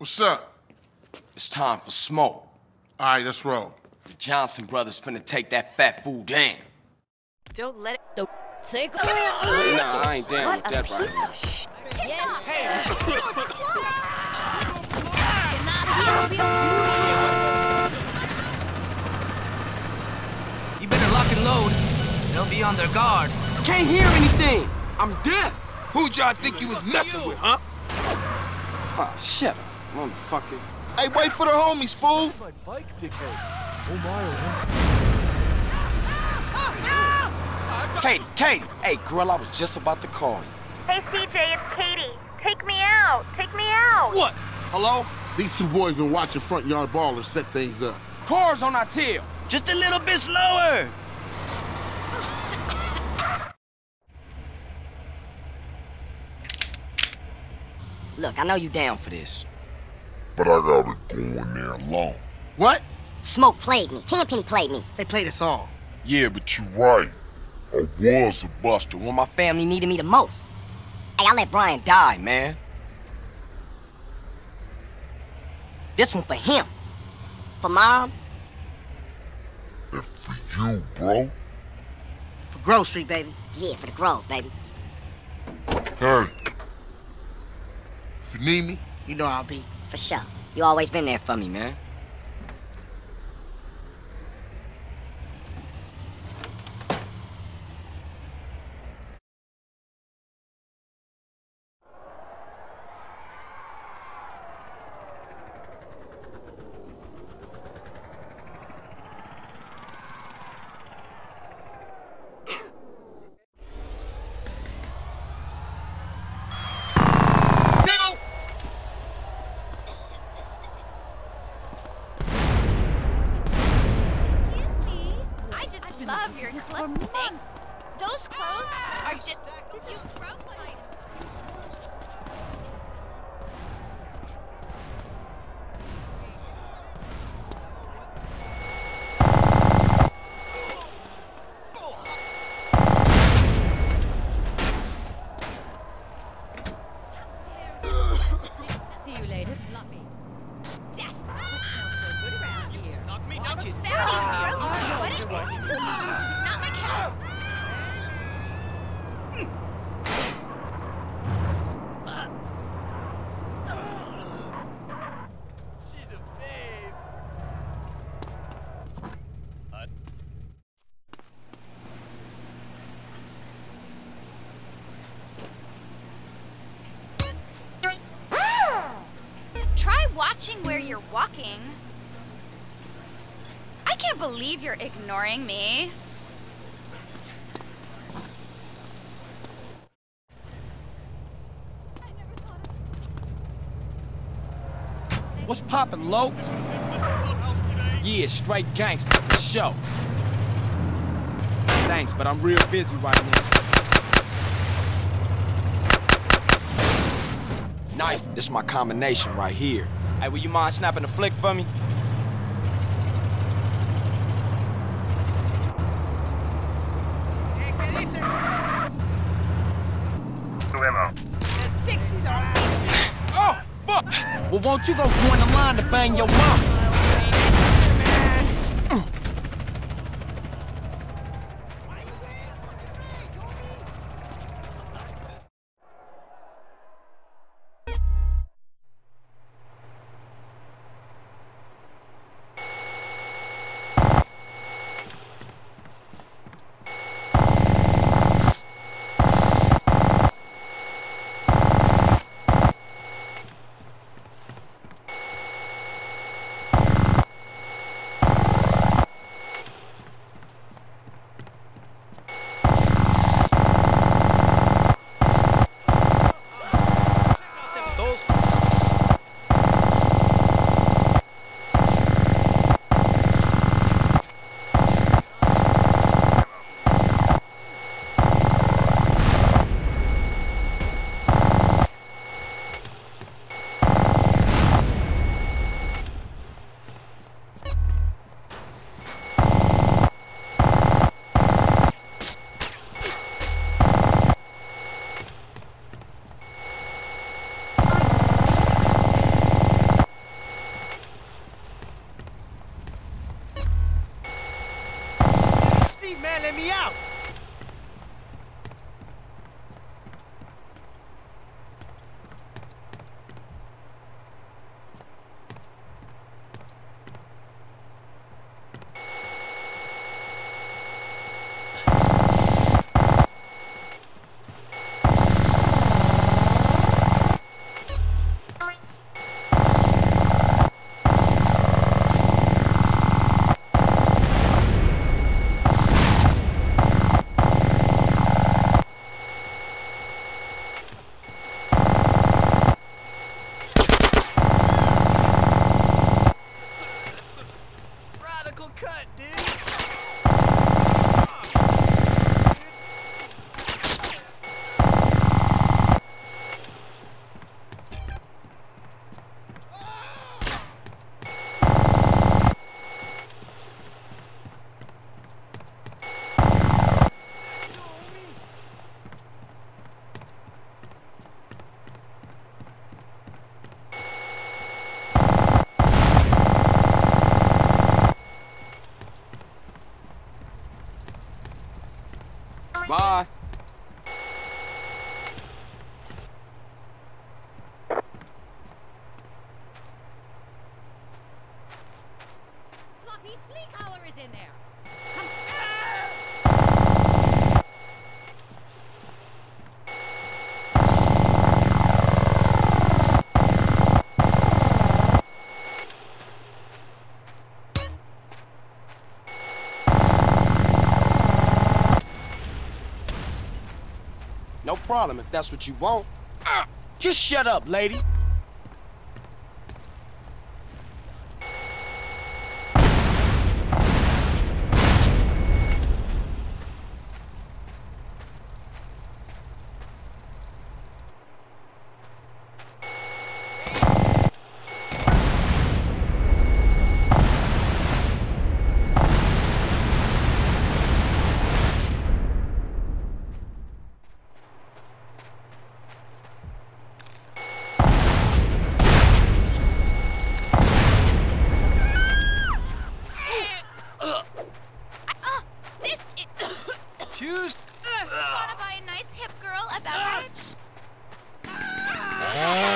What's up? It's time for smoke. All right, let's roll. The Johnson brothers finna take that fat fool down. Don't let it. Don't take it. Nah, I ain't down with that right now. You better lock and load. They'll be on their guard. Can't hear anything. I'm deaf. Who y'all think you was messing with, huh? Ah, oh, shut up, motherfucker. Hey, wait for the homies, fool. Katie, Katie. Hey, girl, I was just about to call you. Hey, CJ, it's Katie. Take me out. Take me out. What? Hello? These two boys been watching front yard Ballas set things up. Cars on our tail. Just a little bit slower. Look, I know you down for this. But I gotta go in there alone. What? Smoke played me. Tenpenny played me. They played us all. Yeah, but you're right. I was a buster. When my family needed me the most. Hey, I let Brian Die, man. This one for him. For moms? And for you, bro. For Grove Street, baby. Yeah, for the Grove, baby. Hey, If you need me, You know I'll be. For sure. You always been there for me, man. I just love your clothes. Those clothes are just you broke my. See you later, Fluffy. Yes. So good around here. Knock me, knock you. Not my cat. Watching where you're walking. I can't believe you're ignoring me. What's poppin', low? Yeah, straight gangster, sure. Thanks, but I'm real busy right now. Nice. This is my combination right here. Hey, will you mind snapping a flick for me? Oh, fuck! Well, won't you go join the line to bang your mom? Problem if that's what you want. Ah, just shut up, lady. Wanna buy a nice hip girl a beverage? Ah!